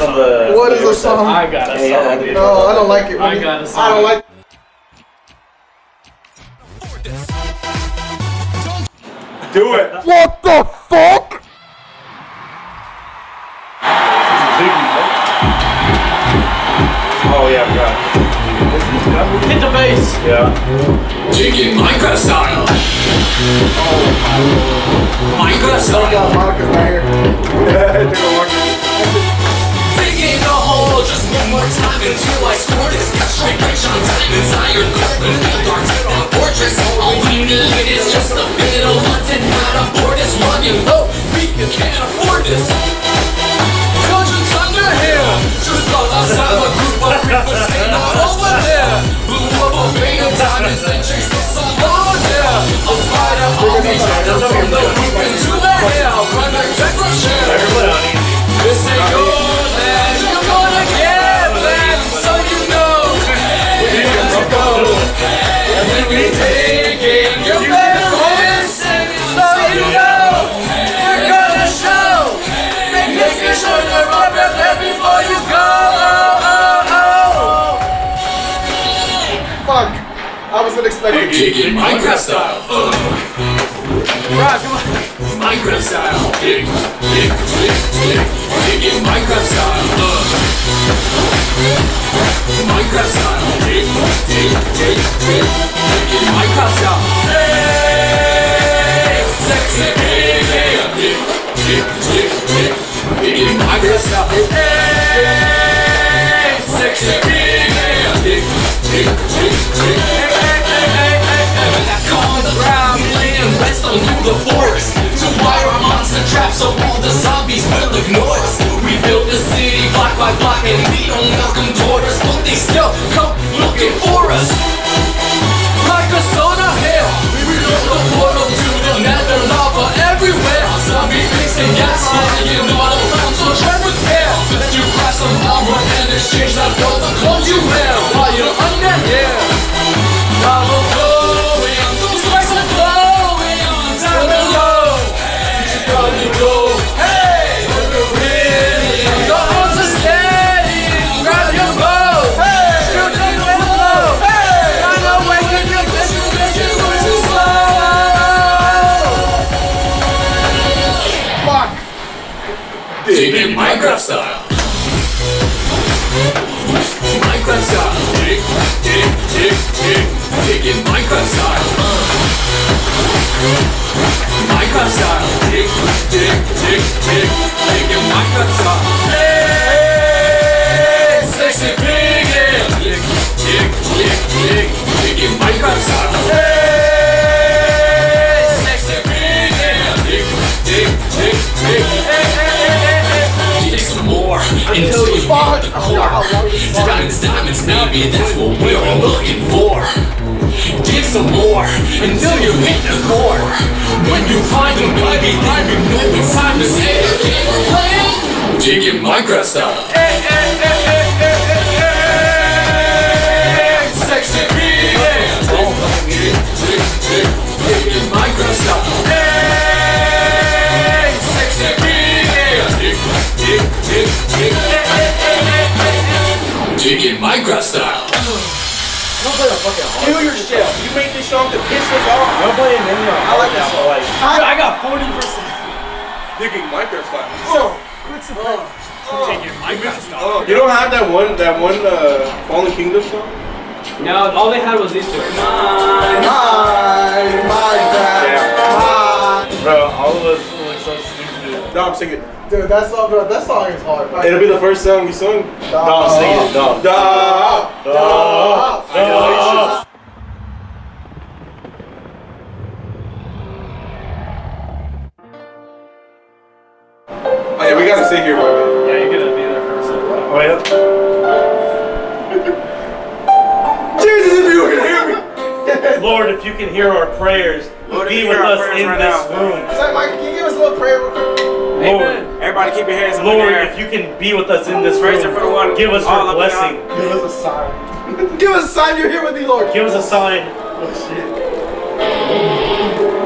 based on the. What is the a song? I got a song. yeah, No, I don't like it. I when you- got a I don't like. Do it. What the fuck? Oh yeah, I forgot. Hit the bass. Yeah. Digging Minecraft style. Minecraft Oh style. God, Monica's not here. Digging a hole just one more time until I score this. Straight rich on diamonds, iron golden, build our town fortress. All we need is just a bit of London, not a board is running low. We can't expecting. Digging Minecraft style. Minecraft style. Dig, dig, dig, dig. Digging Minecraft style. Minecraft style. Dig, dig, dig, dig. Digging Minecraft style. Hey, sexy pig. Yeah. Dig, dig, dig, dig. Digging Minecraft style. Hey, sexy pig. Yeah. Dig, dig, dig, we don't welcome us But they still Minecraft style. Dig, dig, dig, dig. Digging Minecraft. Hey, sexy pig. yeah. Dig, dig, dig, dig. Digging Minecraft style. Hey, sexy pig. yeah. Dig, dig, dig, dig. Hey, some more until you hit the Oh, core. Diamonds, diamonds, baby, that's what we're looking for. Some more until you hit the core. When you find them, baby, then you know it's time to say playing. Digging Minecraft style. Digging Minecraft style. Hey, hey. Digging Minecraft style. Kill your shell. You make this song to piss us off. I'm playing any of I like this song. Like, I got 40%. Digging Minecraft style. Taking Minecraft style. Oh, you don't have that one, that one uh, Fallen Kingdom song? No, all they had was these two. My, my bad. My. bro, all of us look so stupid. No, I'm. Dude, that song, bro, that song is hard. It'll be the first song we sung. No, sing it. No. Da, No. da, No. Oh yeah, we gotta sit here, bro. Yeah, you're gonna be there for a second. Oh, Wait up. Jesus, if you can hear me. Lord, if you can hear our prayers, Lord, be with us in right this now. room. Say, Mike, can you give us a little prayer real quick? Lord, Everybody keep your hands in the Lord, air. if you can be with us in this Praise room, Him for the one give us all your blessing. Give us a sign. give us a sign you're here with me, Lord. Give us a sign. Oh, shit.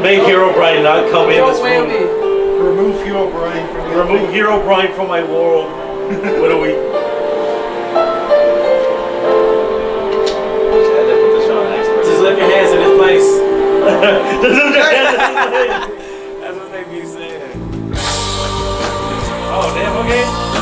May Herobrine not come in this room. Me. Remove Herobrine from the Remove Herobrine from my world. What are we? Just lift your hands in this place. oh, That's damn, okay.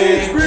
A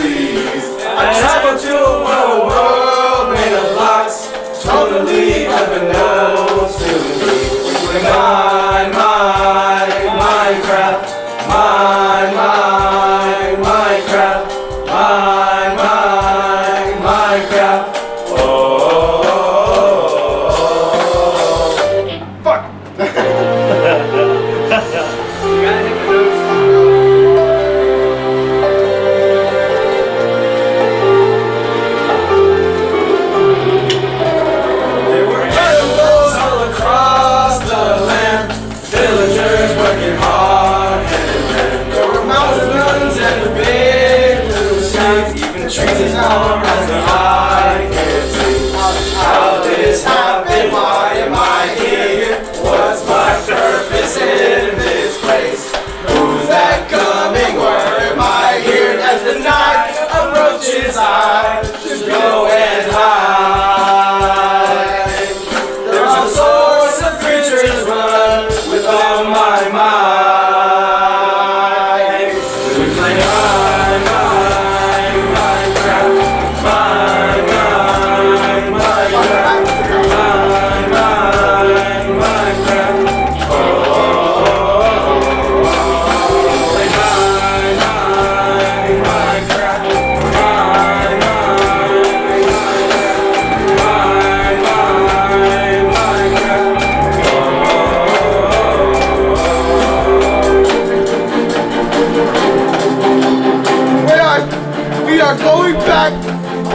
are going back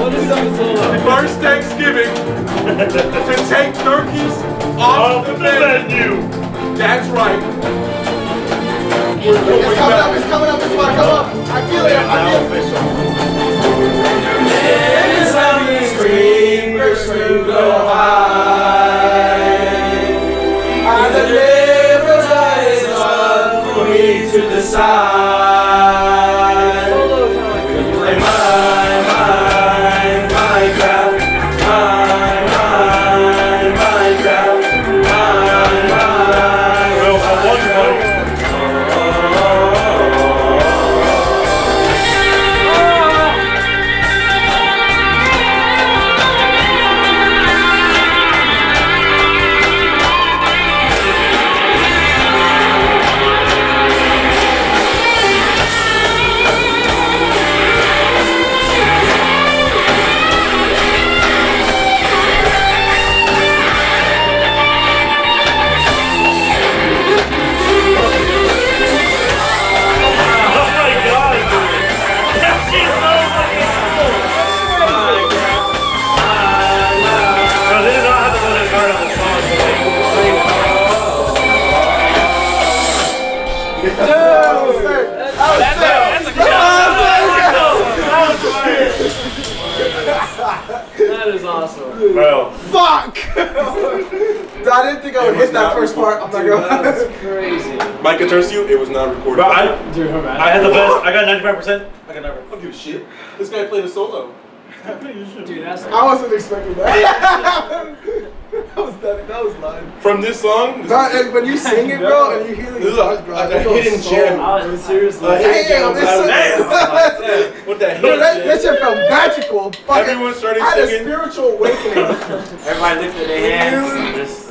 What is up, first Thanksgiving to take turkeys Off off the the menu. menu. That's right. We're going It's coming up, it's coming up, it's about to come up. I feel it, I feel it. That is awesome. bro. Fuck! I didn't think I would hit that first part. I'm not Dude, gonna. that's crazy. Mike, I turns to you, it was not recorded. Bro, I, Dude, her man. I had the best. I got 95%. I got never. I don't give a shit. This guy played a solo. Dude, that's I wasn't expecting that. that was that, that was line. From this song, this Not, and when you sing it, bro, and you hear the This is guitars, a- bro, like a hidden so- gem. Oh, I was seriously. Damn, Damn, this that, is- damn. What the Bro, hell? that, that shit felt magical. Fucking- Everyone started I had a spiritual awakening. Everybody lifted their hands and just.